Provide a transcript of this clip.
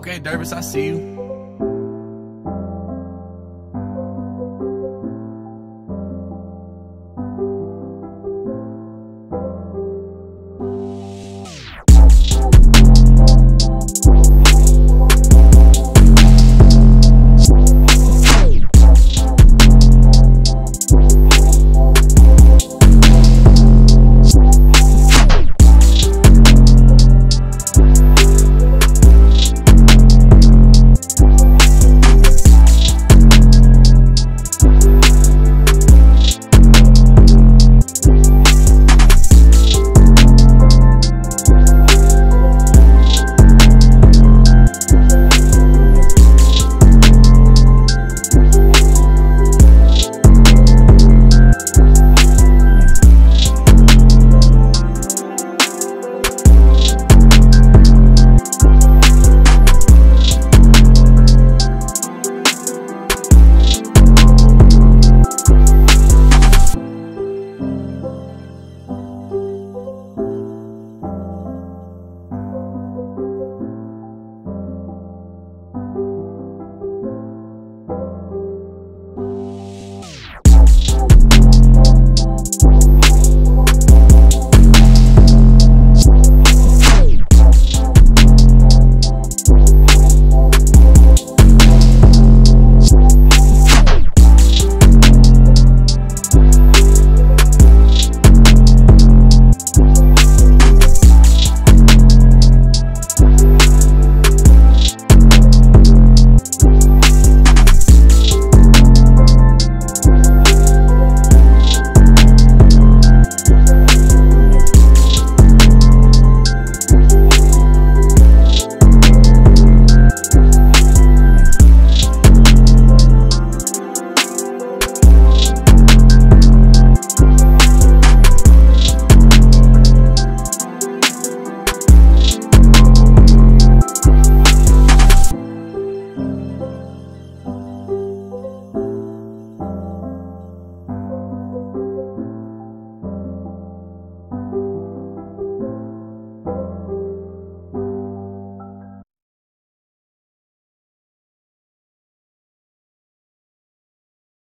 Okay, Dervis, I see you.